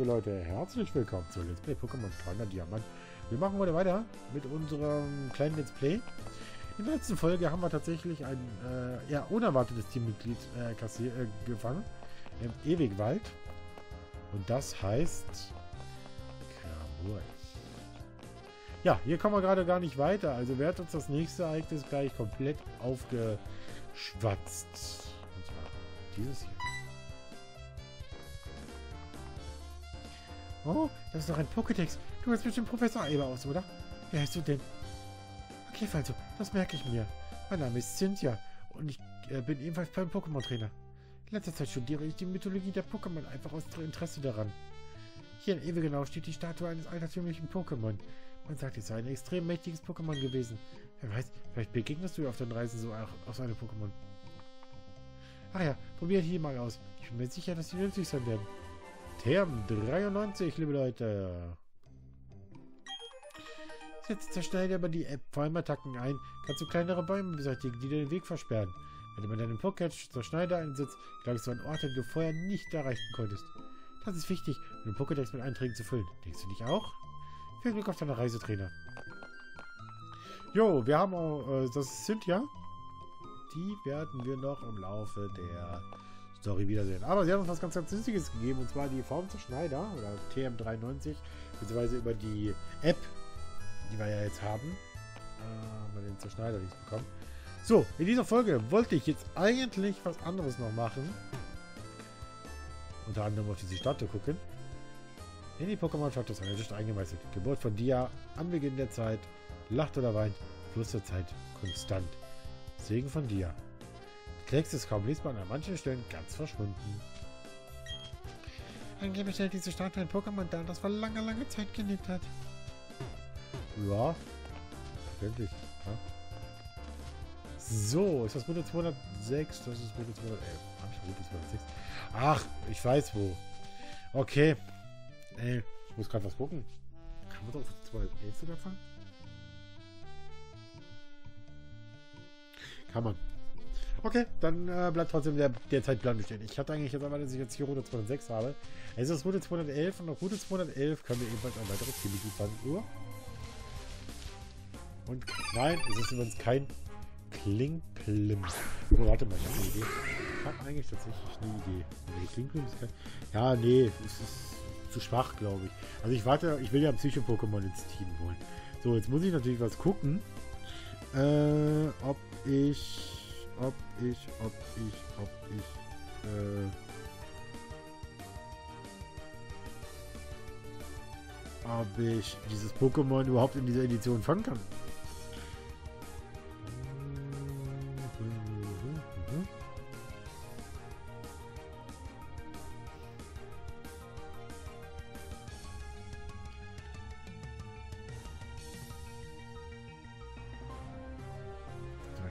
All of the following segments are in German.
liebe Leute, herzlich willkommen zu Let's Play Pokémon Strahlender Diamant. Wir machen heute weiter mit unserem kleinen Let's Play. In der letzten Folge haben wir tatsächlich ein äh, eher unerwartetes Teammitglied äh, äh, gefangen. Im Ewigwald. Und das heißt... Kramur. Ja, hier kommen wir gerade gar nicht weiter. Also hat uns das nächste Ereignis gleich komplett aufgeschwatzt. Und zwar dieses hier. Oh, das ist doch ein Pokédex. Du hast bestimmt Professor Eber aus, oder? Wer heißt du denn? Okay, also, das merke ich mir. Mein Name ist Cynthia und ich äh, bin ebenfalls beim Pokémon-Trainer. In letzter Zeit studiere ich die Mythologie der Pokémon einfach aus Interesse daran. Hier in Ewegenau steht die Statue eines altertümlichen Pokémon. Man sagt, es sei ein extrem mächtiges Pokémon gewesen. Wer weiß, vielleicht begegnest du auf den Reisen so auch auf seine Pokémon. Ach ja, probiert hier mal aus. Ich bin mir sicher, dass sie nützlich sein werden. Term 93, liebe Leute. Jetzt zerschneide aber die App Bäumattacken ein. Kannst du kleinere Bäume beseitigen, die dir den Weg versperren. Wenn du mit deinem Pokécatch zur Schneider einsetzt, gelangst du an Orte, die du vorher nicht erreichen konntest. Das ist wichtig, um den Pokédex mit Einträgen zu füllen. Denkst du nicht auch? Viel Glück auf deiner Reisetrainer. Jo, wir haben auch, äh, das ist Cynthia. Die werden wir noch im Laufe der Story wiedersehen. Aber sie haben uns was ganz, ganz Süßiges gegeben, und zwar die Form zu Schneider, oder TM93, beziehungsweise über die App, die wir ja jetzt haben, äh, wir den Zerschneider nicht bekommen. So, in dieser Folge wollte ich jetzt eigentlich was anderes noch machen. Unter anderem auf diese Statue gucken. In die Pokémon-Statue ist Sicht eingemeißelt. Geburt von Dia, Anbeginn der Zeit, lacht oder weint, Fluss der Zeit, konstant. Segen von Dia. Text ist kaum lesbar und an manchen Stellen ganz verschwunden. Angeblich stellt diese Statue ein Pokémon dar, das vor langer, langer Zeit gelebt hat. Ja, verständlich. Ja. So, ist das Route 206? Das ist Route 211. Hab ich Route 206? Ach, ich weiß wo. Okay. Ey, ich muss gerade was gucken. Kann man doch Route 211 sogar fahren? Kann man. Okay, dann äh, bleibt trotzdem der, der Zeitplan bestehen. Ich hatte eigentlich jetzt einmal, dass ich jetzt hier Route 206 habe. Es ist Route 211 und auf Route 211 können wir ebenfalls ein weiteres Gebiet fahren. Uh. Und nein, es ist übrigens kein Klinklim. Oh, warte mal, ich habe eine Idee. Ich habe eigentlich tatsächlich eine Idee. Nee, Klinklim ist kein... Ja, nee, es ist zu schwach, glaube ich. Also ich warte, ich will ja Psycho-Pokémon ins Team holen. So, jetzt muss ich natürlich was gucken. Äh, ob ich ob ich, ob ich, ob ich, äh, ob ich dieses Pokémon überhaupt in dieser Edition fangen kann.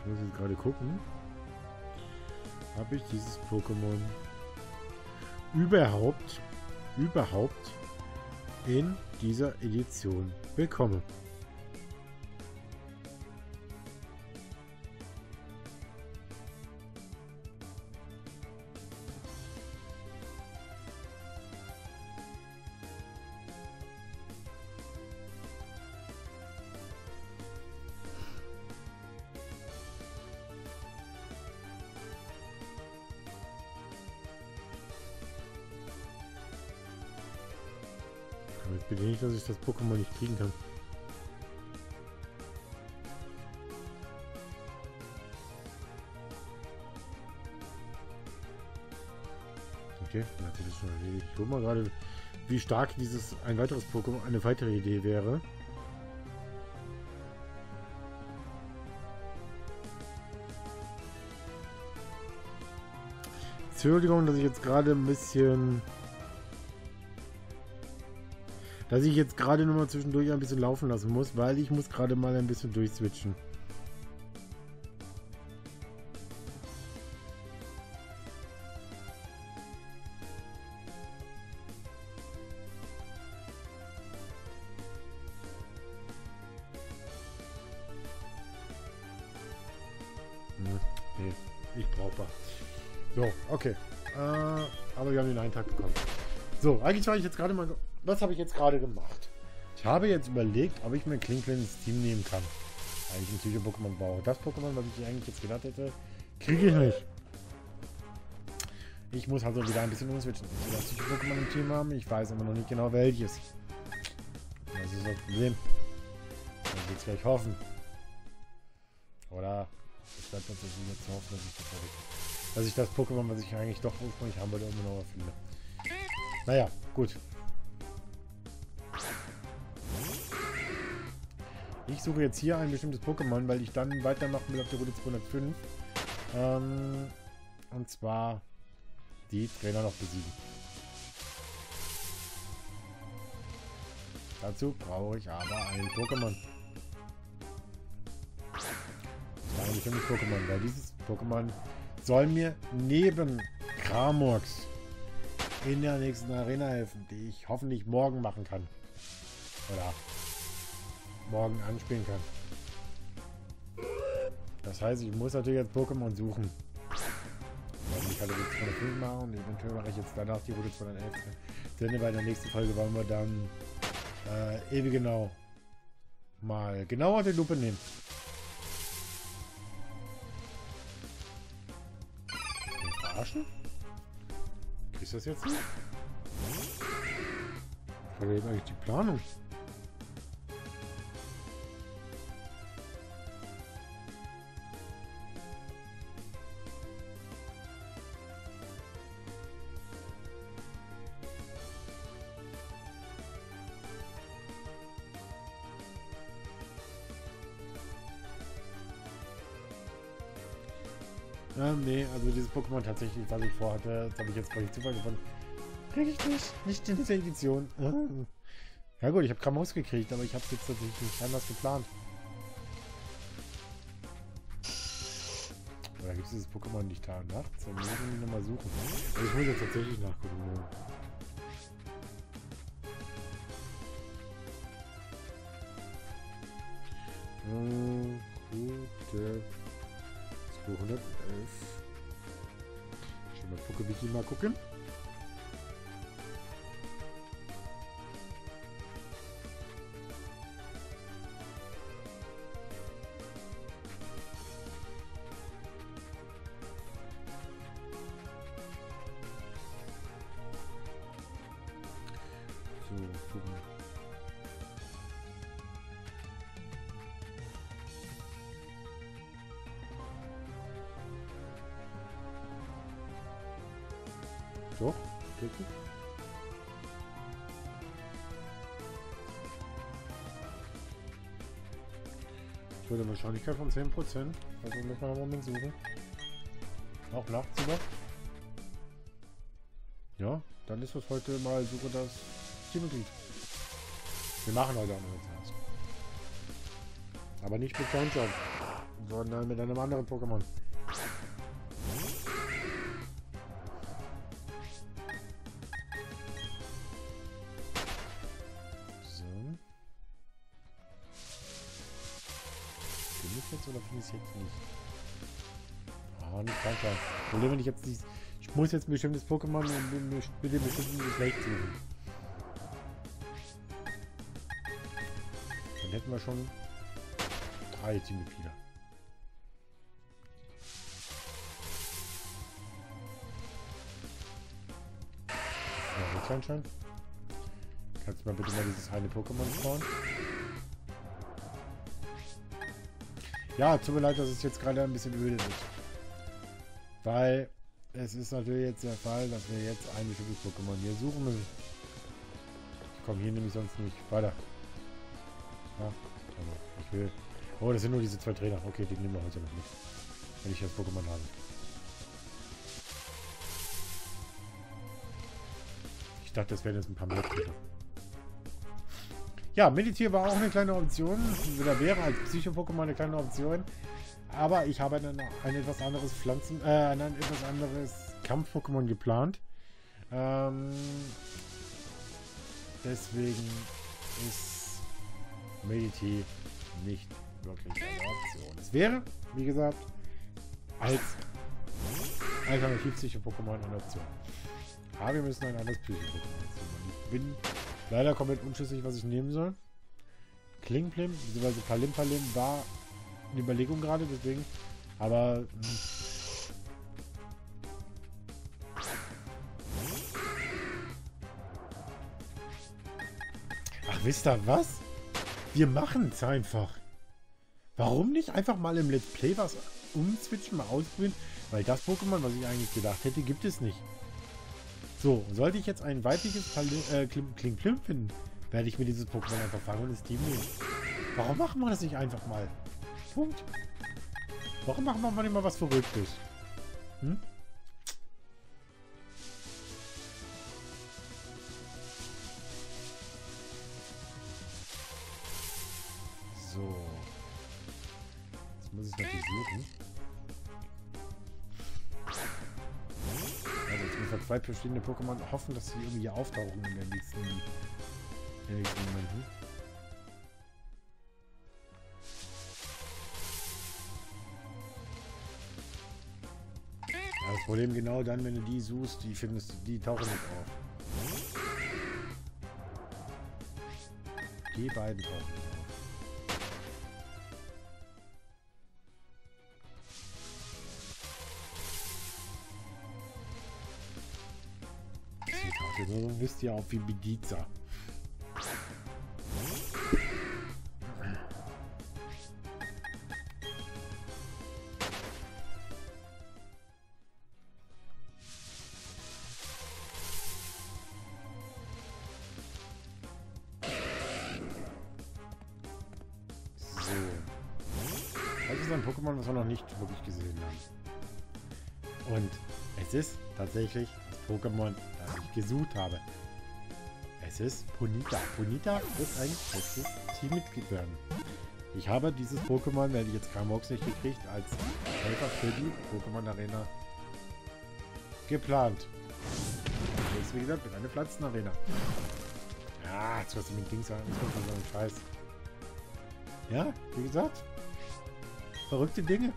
Ich muss jetzt gerade gucken habe ich dieses Pokémon überhaupt, überhaupt in dieser Edition bekommen. Damit bin ich, dass ich das Pokémon nicht kriegen kann. Okay, das schon erledigt. Ich guck mal gerade, wie stark dieses ein weiteres Pokémon, eine weitere Idee wäre. Entschuldigung, dass ich jetzt gerade ein bisschen dass ich jetzt gerade nur mal zwischendurch ein bisschen laufen lassen muss, weil ich muss gerade mal ein bisschen durchswitchen. Hm, okay. Äh, aber wir haben den einen Tag bekommen. So, eigentlich war ich jetzt gerade mal... Was habe ich jetzt gerade gemacht? Ich habe jetzt überlegt, ob ich mir Klinklin ins Team nehmen kann. Weil ich ein Psycho-Pokémon baue. Das Pokémon, was ich eigentlich jetzt gedacht hätte, kriege ich nicht. Ich muss also wieder ein bisschen umswitchen. Ich will das Psycho-Pokémon im Team haben. Ich weiß aber noch nicht genau welches. Das ist das Problem. Ich will es gleich hoffen. Oder es bleibt tatsächlich nur zu hoffen, dass ich das, dass ich das Pokémon, was ich eigentlich doch ursprünglich haben wollte, immer noch finde. Naja, gut. Ich suche jetzt hier ein bestimmtes Pokémon, weil ich dann weitermachen will auf der Route 205. Ähm, und zwar die Trainer noch besiegen. Dazu brauche ich aber ein Pokémon. Ein bestimmtes Pokémon, weil dieses Pokémon soll mir neben Kramorx in der nächsten Arena helfen, die ich hoffentlich morgen machen kann. Oder morgen anspielen kann. Das heißt, ich muss natürlich jetzt Pokémon suchen. Ich kann die Route 205 machen und eventuell mache ich jetzt danach die Route 211 Denn bei der nächsten Folge wollen wir dann äh, ewig genau mal genauer die Lupe nehmen. Verarschen? Ist das jetzt so? Was war eigentlich die Planung? Ähm, nee, also dieses Pokémon tatsächlich, was ich vorhatte, das habe ich jetzt quasi Zufall gefunden. Ich nicht. Nicht in dieser Edition. Ja gut, ich habe Kramos gekriegt, aber ich habe es jetzt tatsächlich nicht anders geplant. Oder gibt es dieses Pokémon nicht da nachts? Dann müssen wir nochmal suchen. Also ich muss jetzt tatsächlich nachgucken. Hm, gute 211. Ich will mal wie mal gucken. Eine Wahrscheinlichkeit von 10%. Also müssen wir einen Moment suchen. Auch nachts sogar. Ja, dann ist das heute mal Suche das Teammitglied. Wir machen heute auch noch erst. Aber nicht mit John, sondern mit einem anderen Pokémon. Jetzt es jetzt nicht? Ah, nicht klar. Problem, wenn ich jetzt nicht... Ich muss jetzt ein bestimmtes Pokémon mit dem bestimmten Geschlecht suchen. Dann hätten wir schon drei Teammitglieder. Ja, Rückscheinschein. Kannst du mal bitte mal dieses eine Pokémon spawnen? Ja, tut mir leid, dass es jetzt gerade ein bisschen öde wird. Weil es ist natürlich jetzt der Fall, dass wir jetzt ein bestimmtes Pokémon hier suchen müssen. Ich komme hier nämlich sonst nicht weiter. Ja, also ich will... Oh, das sind nur diese zwei Trainer. Okay, die nehmen wir heute noch mit. Wenn ich das Pokémon habe. Ich dachte, das wären jetzt ein paar mehr Trainer. Ja, Meditier war auch eine kleine Option. Oder wäre als Psycho-Pokémon eine kleine Option. Aber ich habe dann ein etwas anderes Pflanzen, äh, ein etwas anderes Kampf-Pokémon geplant. Ähm, deswegen ist Mediti nicht wirklich eine Option. Es wäre, wie gesagt, als alternativ Psycho-Pokémon eine Option. Aber wir müssen ein anderes Psycho-Pokémon ziehen. Ich bin leider komplett unschlüssig, was ich nehmen soll. Klingplim, beziehungsweise Palim Palim war eine Überlegung gerade, deswegen. Aber. Hm. Ach, wisst ihr was? Wir machen es einfach. Warum nicht einfach mal im Let's Play was umswitchen, mal ausprobieren? Weil das Pokémon, was ich eigentlich gedacht hätte, gibt es nicht. So, sollte ich jetzt ein weibliches äh, Kling-Plim finden, werde ich mir dieses Pokémon einfach fangen und das Team nehmen. Warum machen wir das nicht einfach mal? Punkt. Warum machen wir mal was Verrücktes? Hm? Wir zwei verschiedene Pokémon hoffen, dass sie irgendwie auftauchen in den nächsten, in den nächsten Momenten. das Problem genau dann, wenn du die suchst, die findest, die tauchen nicht auf. Die beiden tauchen Also wisst ihr auch wie Bediza. Das ist ein Pokémon, was wir noch nicht wirklich gesehen haben. Und es ist tatsächlich das Pokémon, gesucht habe. Es ist Ponita. Ponita wird ein festes Teammitglied werden. Ich habe dieses Pokémon, werde ich jetzt Kamox nicht gekriegt, als Helfer für die Pokémon Arena geplant. Ist wie gesagt mit einer Pflanzenarena. Ja, jetzt wirst du mit Dings sagen, das kommt so ein Scheiß. Ja, wie gesagt, verrückte Dinge.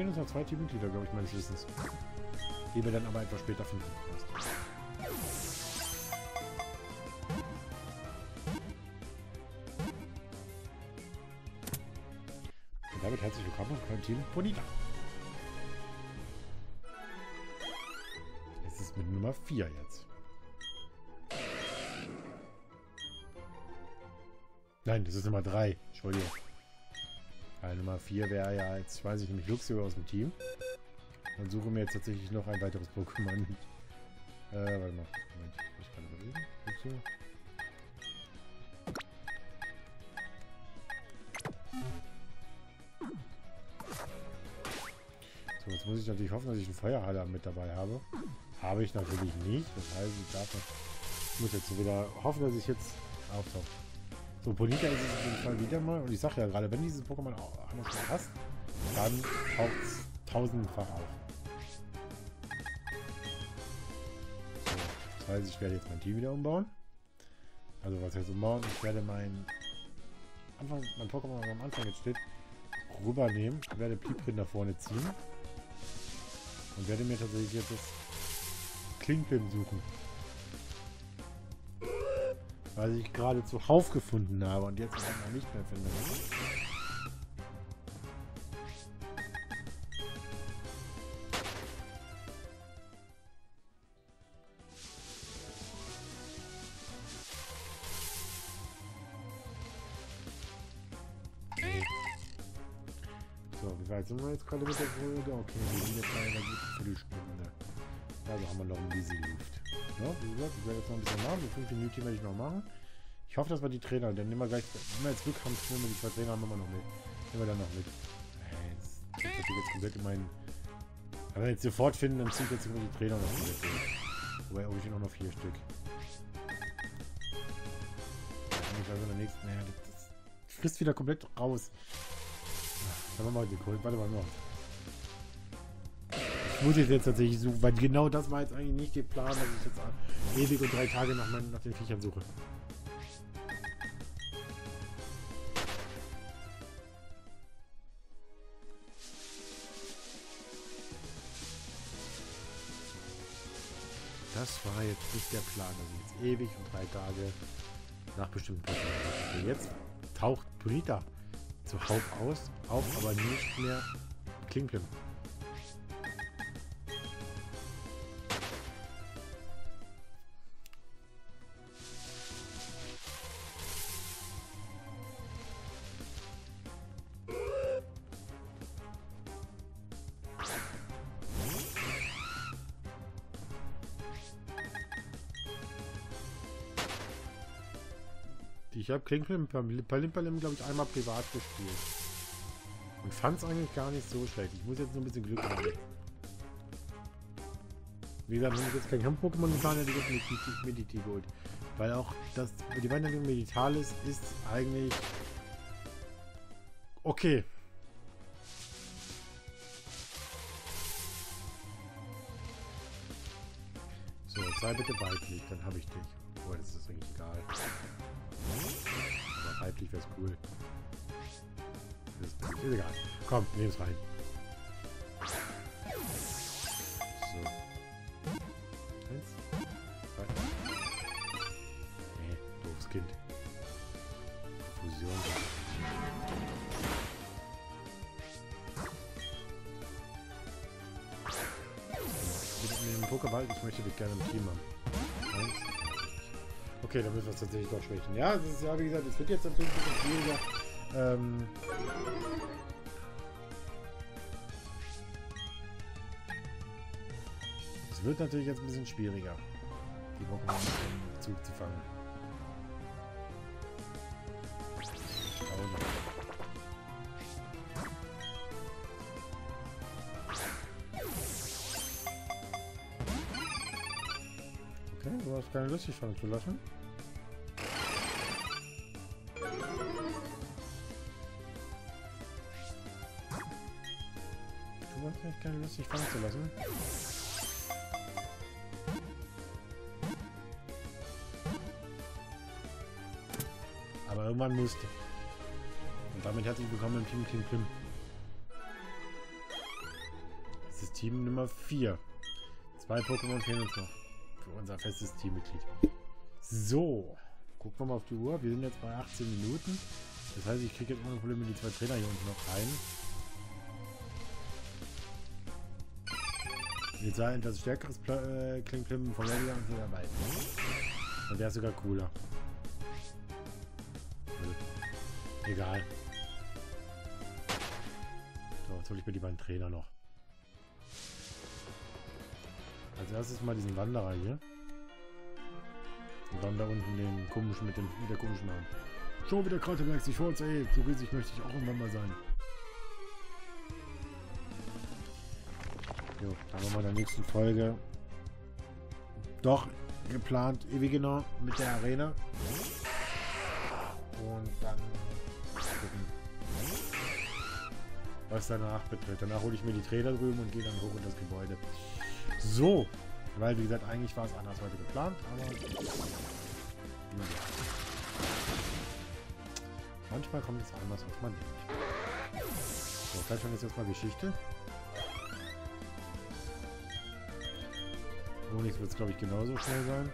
Fehlen uns noch zwei Teammitglieder, glaube ich, meines Wissens. Die wir dann aber etwas später finden. Und damit herzlich willkommen beim Team Bonita. Es ist mit Nummer 4 jetzt. Nein, das ist Nummer 3. Entschuldigung. Weil Nummer 4 wäre ja jetzt, weiß ich nämlich, Luxio aus dem Team. Dann suchen wir jetzt tatsächlich noch ein weiteres Pokémon. Äh, warte mal. Moment, ich kann überlegen. Luxio. So, jetzt muss ich natürlich hoffen, dass ich einen Feuerhaller mit dabei habe. Habe ich natürlich nicht. Das heißt, ich darf noch, ich muss jetzt wieder hoffen, dass ich jetzt auftauche. So, Bonita ist es auf jeden Fall wieder mal. Und ich sag ja gerade, wenn dieses Pokémon auch anders mal hast, dann taucht es tausendfach auf. So, das heißt, ich werde jetzt mein Team wieder umbauen. Also was heißt umbauen? Ich werde mein Anfang, mein Pokémon, was am Anfang jetzt steht, rübernehmen. Ich werde Pieprin da vorne ziehen. Und werde mir tatsächlich jetzt das Klingpim suchen weil ich gerade zuhauf gefunden habe und jetzt noch nicht mehr finde. So, wie weit sind wir jetzt gerade mit der Folge? Okay, wir sind jetzt bei einer guten Viertelstunde. Also haben wir noch ein bisschen Luft. Ja, wie gesagt, ich werde jetzt noch ein bisschen machen. So 5 Minuten werde ich noch machen. Ich hoffe, dass wir die Trainer, dann nehmen wir gleich, wenn wir jetzt Glück haben, nehmen wir die zwei Trainer haben noch mit. Nehmen wir dann noch mit. Jetzt, ich jetzt komplett in meinen... Wenn wir jetzt sofort finden, dann ziehe ich jetzt immer die Trainer noch mit. Wobei, ob ich noch noch vier Stück. Ich also in der nächsten... Naja, das, frisst wieder komplett raus. Dann machen wir mal Kult. Warte mal noch muss ich jetzt tatsächlich suchen, weil genau das war jetzt eigentlich nicht der Plan, dass ich jetzt ewig und drei Tage nach, meinen, nach den Viechern suche. Das war jetzt nicht der Plan, dass ich jetzt ewig und drei Tage nach bestimmten Plätzen. Jetzt taucht Tunita zu Haupt aus, auch aber nicht mehr Klinklim. Ich habe Klinklim Palim glaube ich, einmal privat gespielt. Und fand es eigentlich gar nicht so schlecht. Ich muss jetzt nur ein bisschen Glück haben. Wie gesagt, wenn ich jetzt kein Kampf-Pokémon getan hätte, hätte ich Mediti geholt. Weil auch das, die Weiterentwicklung Meditalis ist eigentlich okay. So, sei bitte weiblich, dann habe ich dich. Oh, das ist eigentlich egal. Aber weiblich wäre es cool. Ist, ist egal. Komm, nehmen es rein. So. Eins. Zwei. Nee, doofes Kind. Fusion. Mit dem Pokéball, ich möchte dich gerne im Team haben. Okay, dann müssen wir es tatsächlich doch schwächen. Ja, das ist ja, wie gesagt, es wird jetzt natürlich ein bisschen schwieriger. Ähm es wird natürlich jetzt ein bisschen schwieriger, die Pokémon im Zug zu fangen. Du hast keine Lust, dich fangen zu lassen. Du hast keine Lust, dich fangen zu lassen. Aber irgendwann musste. Und damit herzlich willkommen im Team Team Klim. Das ist Team Nummer 4. Zwei Pokémon fehlen uns noch. Unser festes Teammitglied. So. Gucken wir mal auf die Uhr. Wir sind jetzt bei 18 Minuten. Das heißt, ich kriege jetzt ohne Probleme die zwei Trainer hier unten noch rein. Jetzt sei etwas stärkeres Pla äh, Klinklim von Media und so dabei. Dann wäre sogar cooler. Also, egal. So, jetzt hole ich mir die beiden Trainer noch. Als erstes mal diesen Wanderer hier. Und dann da unten den komischen mit dem mit der komischen Namen. Schon wieder Kraterberg sich vor uns, ey. So riesig möchte ich auch irgendwann mal sein. Jo, dann haben wir in der nächsten Folge doch geplant, ewig genau mit der Arena. Und dann was danach betrifft. Danach hole ich mir die Trainer drüben und gehe dann hoch in das Gebäude. So, weil wie gesagt, eigentlich war es anders heute geplant, aber manchmal kommt es anders, als man denkt. So, vielleicht schon jetzt erstmal Geschichte. Onyx wird es, glaube ich, genauso schnell sein.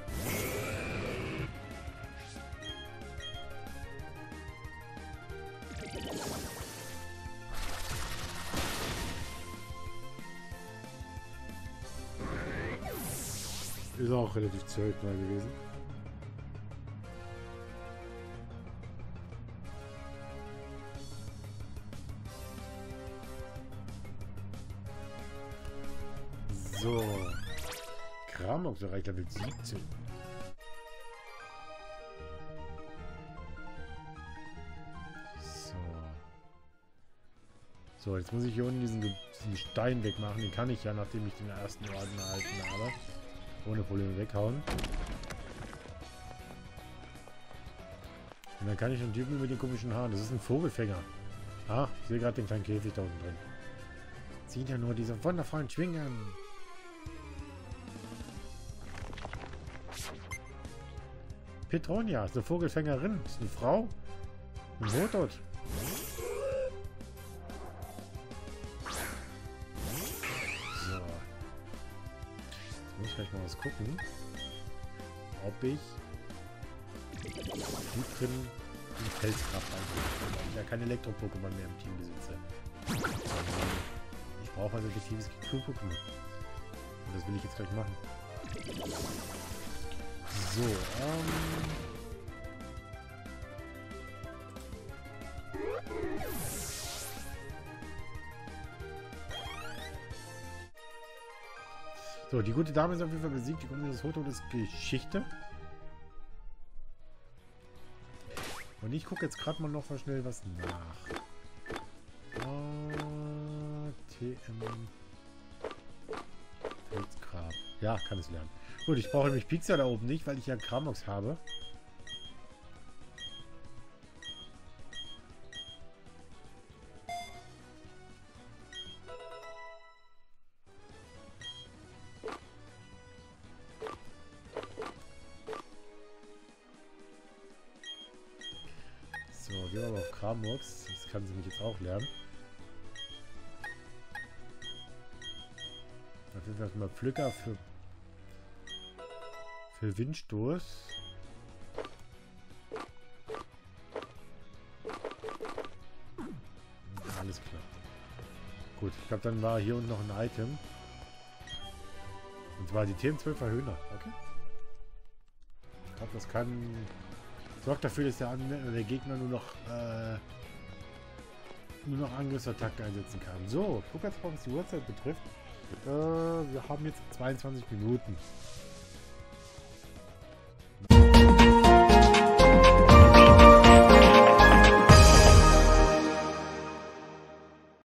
Relativ selten gewesen. So. Kramox erreicht Level 17. So. So, jetzt muss ich hier unten diesen, diesen Stein wegmachen. Den kann ich ja, nachdem ich den ersten Orden erhalten habe. Ohne Probleme weghauen. Und dann kann ich einen Typen mit den komischen Haaren. Das ist ein Vogelfänger. Ah, ich sehe gerade den kleinen Käfig da unten drin. Sieht ja nur diese wundervollen Schwingen. Petronia ist eine Vogelfängerin. Ist eine Frau. Ein Motor. Muss gleich mal was gucken. Ob ich gut drin in Felskraft eingesetzt weil ich ja kein Elektro-Pokémon mehr im Team besitze. Ich brauche also effektives Q-Pokémon. Und das will ich jetzt gleich machen. So, ähm... So, die gute Dame ist auf jeden Fall besiegt. Die kommt das Foto ist Geschichte. Und ich gucke jetzt gerade mal noch mal schnell was nach. Pilzgrab. Ja, kann es lernen. Gut, ich brauche nämlich Pixar da oben nicht, weil ich ja Kramox habe. Jetzt auch lernen. Auf jeden Fall mal Pflücker für, für Windstoß. Alles klar. Gut, ich glaube, dann war hier unten noch ein Item. Und zwar die TM12 Hühner. Okay. Ich glaube, das kann Sorgt dafür, dass der, der Gegner nur noch äh, nur noch Angriffsattacken einsetzen kann. So, guck jetzt mal, was die Uhrzeit betrifft. Äh, wir haben jetzt 22 Minuten.